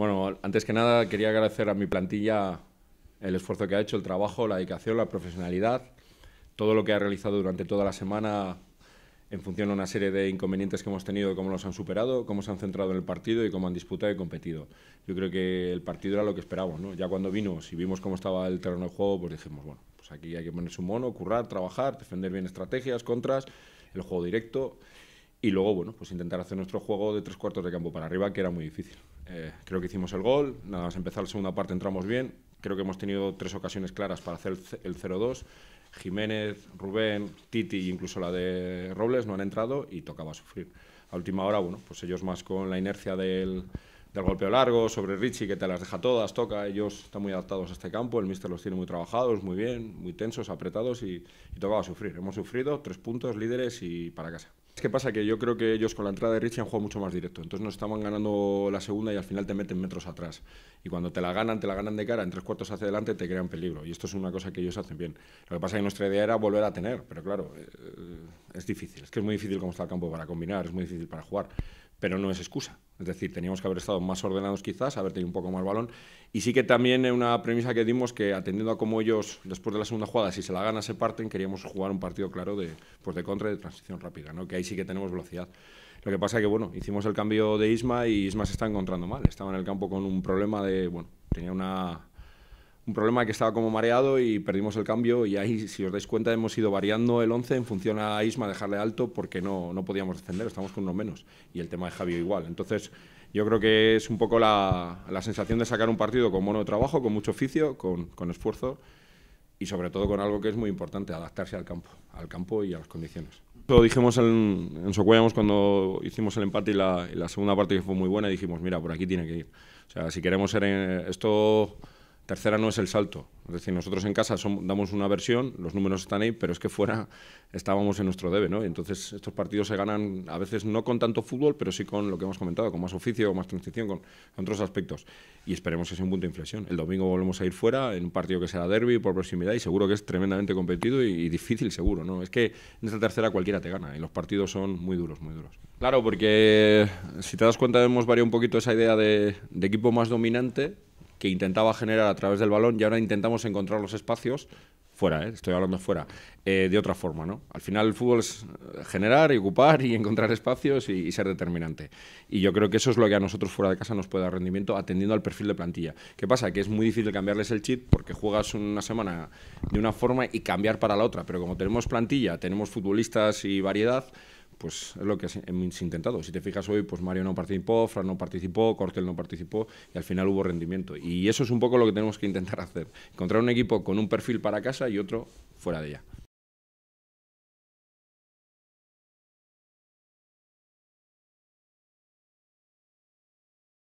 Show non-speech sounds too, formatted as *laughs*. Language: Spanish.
Bueno, antes que nada quería agradecer a mi plantilla el esfuerzo que ha hecho, el trabajo, la dedicación, la profesionalidad, todo lo que ha realizado durante toda la semana en función de una serie de inconvenientes que hemos tenido, cómo los han superado, cómo se han centrado en el partido y cómo han disputado y competido. Yo creo que el partido era lo que esperábamos, ¿no? Ya cuando vimos y vimos cómo estaba el terreno de juego, pues dijimos, bueno, pues aquí hay que ponerse un mono, currar, trabajar, defender bien estrategias, contras, el juego directo y luego, bueno, pues intentar hacer nuestro juego de tres cuartos de campo para arriba, que era muy difícil. Eh, creo que hicimos el gol, nada más empezar la segunda parte entramos bien, creo que hemos tenido tres ocasiones claras para hacer el 0-2. Jiménez, Rubén, Titi e incluso la de Robles no han entrado y tocaba sufrir. A última hora, bueno, pues ellos más con la inercia del, del golpeo largo sobre Richie, que te las deja todas, toca, ellos están muy adaptados a este campo, el míster los tiene muy trabajados, muy bien, muy tensos, apretados y, y tocaba sufrir. Hemos sufrido, tres puntos, líderes y para casa. ¿Qué pasa? Que yo creo que ellos con la entrada de Richie han jugado mucho más directo. Entonces nos estaban ganando la segunda y al final te meten metros atrás. Y cuando te la ganan, te la ganan de cara, en tres cuartos hacia adelante te crean peligro. Y esto es una cosa que ellos hacen bien. Lo que pasa es que nuestra idea era volver a tener, pero claro, eh, es difícil. Es que es muy difícil cómo está el campo para combinar, es muy difícil para jugar pero no es excusa. Es decir, teníamos que haber estado más ordenados quizás, haber tenido un poco más balón. Y sí que también una premisa que dimos que atendiendo a cómo ellos, después de la segunda jugada, si se la gana, se parten, queríamos jugar un partido claro de, pues de contra y de transición rápida, ¿no? que ahí sí que tenemos velocidad. Lo que pasa es que, bueno, hicimos el cambio de Isma y Isma se está encontrando mal. Estaba en el campo con un problema de, bueno, tenía una un problema que estaba como mareado y perdimos el cambio y ahí, si os dais cuenta, hemos ido variando el 11 en función a Isma, dejarle alto porque no, no podíamos defender, estamos con uno menos. Y el tema de Javier igual. Entonces, yo creo que es un poco la, la sensación de sacar un partido con mono de trabajo, con mucho oficio, con, con esfuerzo y sobre todo con algo que es muy importante, adaptarse al campo, al campo y a las condiciones. Lo dijimos en, en Socuellamos cuando hicimos el empate y la, y la segunda parte que fue muy buena dijimos, mira, por aquí tiene que ir. O sea, si queremos ser en, esto Tercera no es el salto. Es decir, nosotros en casa damos una versión, los números están ahí, pero es que fuera estábamos en nuestro debe, ¿no? Y entonces estos partidos se ganan a veces no con tanto fútbol, pero sí con lo que hemos comentado, con más oficio, con más transición, con, otros aspectos. Y esperemos que sea un punto de inflexión. El domingo volvemos a ir fuera en un partido que sea derby por proximidad y seguro que es tremendamente competido y, y difícil, seguro, ¿no? Es que en esta tercera cualquiera te gana y los partidos son muy duros, muy duros. Claro, porque si te das cuenta hemos variado un poquito esa idea de, de equipo más dominante que intentaba generar a través del balón y ahora intentamos encontrar los espacios fuera, ¿eh? estoy hablando fuera, eh, de otra forma. ¿no? Al final el fútbol es generar y ocupar y encontrar espacios y, y, ser determinante. Y yo creo que eso es lo que a nosotros fuera de casa nos puede dar rendimiento atendiendo al perfil de plantilla. ¿Qué pasa? Que es muy difícil cambiarles el chip porque juegas una semana de una forma y cambiar para la otra, pero como tenemos plantilla, tenemos futbolistas y variedad, pues es lo que hemos intentado. Si te fijas hoy, pues Mario no participó, Fran no participó, Cortel no participó y al final hubo rendimiento. Y eso es un poco lo que tenemos que intentar *laughs* hacer. Encontrar un equipo con un perfil para casa y otro fuera de ella.